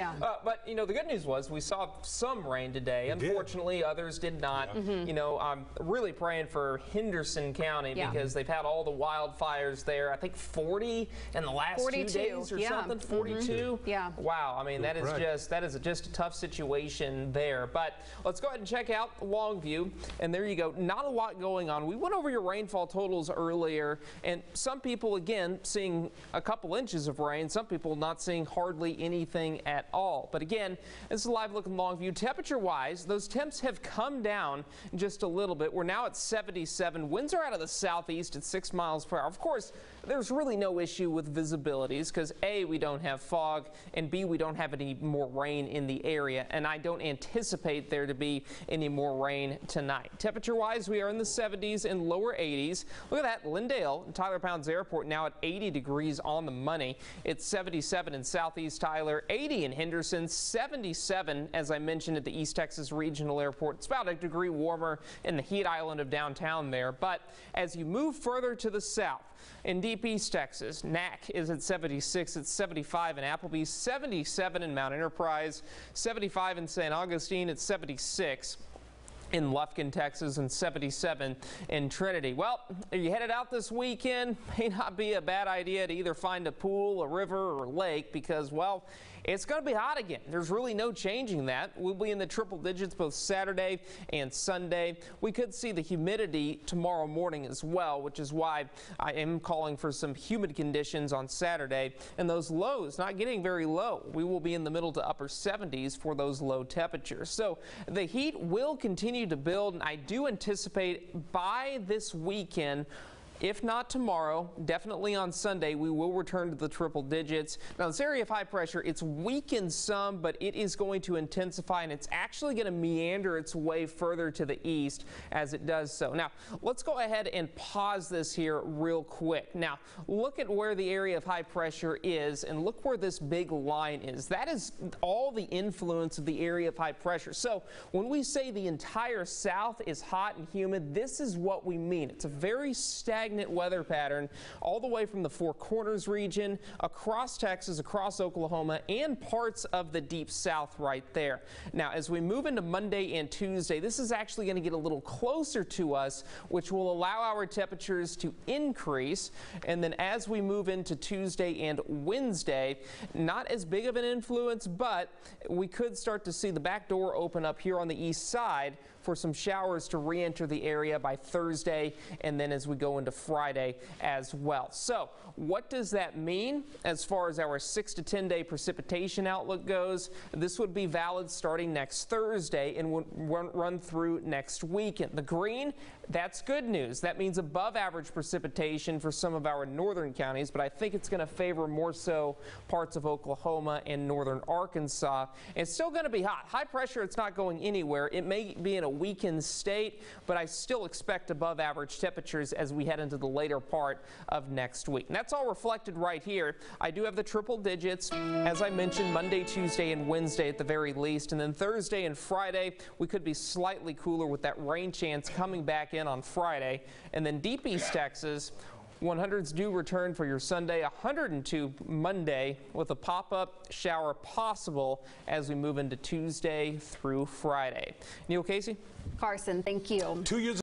Yeah. Uh, but you know, the good news was we saw some rain today. did. Unfortunately, others did not. You know, I'm really praying for Henderson County Mm-hmm. Yeah. because they've had all the wildfires there. I think 40 in the last 42, two days or yeah. Mm-hmm. something. 42. Yeah. Wow. I mean, that is correct. just that is just a tough situation there. But let's go ahead and check out Longview. And there you go. Not a lot going on. We went over your rainfall totals earlier, and some people again seeing a couple inches of rain. Some people not seeing hardly anything at all. But again, this is a live look in Longview. Temperature wise, those temps have come down just a little bit. We're now at 77. Winds are out of the southeast at 6 miles per hour. Of course, there's really no issue with visibilities because A, we don't have fog, and B, we don't have any more rain in the area. And I don't anticipate there to be any more rain tonight. Temperature wise, we are in the 70s and lower 80s. Look at that, Lindale and Tyler Pounds Airport now at 80 degrees on the money. It's 77 in Southeast Tyler, 80 in Henderson, 77, as I mentioned, at the East Texas Regional Airport. It's about a degree warmer in the heat island of downtown there. But as you move further to the south, in Deep East Texas, NAC is at 76, it's 75 in Applebee's, 77 in Mount Enterprise, 75 in San Augustine, it's 76 in Lufkin, Texas, and 77 in Trinity. Well, are you headed out this weekend? May not be a bad idea to either find a pool, a river, or lake because, well, it's going to be hot again. There's really no changing that. We'll be in the triple digits both Saturday and Sunday. We could see the humidity tomorrow morning as well, which is why I am calling for some humid conditions on Saturday. And those lows not getting very low. We will be in the middle to upper 70s for those low temperatures. So the heat will continue to build, and I do anticipate by this weekend. If not tomorrow, definitely on Sunday, we will return to the triple digits. Now, this area of high pressure, it's weakened some, but it is going to intensify and it's actually going to meander its way further to the east as it does so. Now, let's go ahead and pause this here real quick. Now, look at where the area of high pressure is and look where this big line is. That is all the influence of the area of high pressure. So, when we say the entire south is hot and humid, this is what we mean. It's a very stagnant weather pattern all the way from the Four Corners region, across Texas, across Oklahoma, and parts of the deep south right there. Now, as we move into Monday and Tuesday, this is actually going to get a little closer to us, which will allow our temperatures to increase. And then as we move into Tuesday and Wednesday, not as big of an influence, but we could start to see the back door open up here on the east side for some showers to re-enter the area by Thursday and then as we go into Friday as well. So what does that mean as far as our 6 to 10 day precipitation outlook goes? This would be valid starting next Thursday and would run, run through next weekend. The green, that's good news. That means above average precipitation for some of our northern counties, but I think it's going to favor more so parts of Oklahoma and northern Arkansas. It's still going to be hot. High pressure, it's not going anywhere. It may be in a weakened state, but I still expect above average temperatures as we head into the later part of next week. And that's all reflected right here. I do have the triple digits, as I mentioned, Monday, Tuesday, and Wednesday at the very least. And then Thursday and Friday, we could be slightly cooler with that rain chance coming back in on Friday. And then deep East Texas, 100s do return for your Sunday, 102 Monday with a pop-up shower possible as we move into Tuesday through Friday. Neil Casey? Carson, thank you. Two years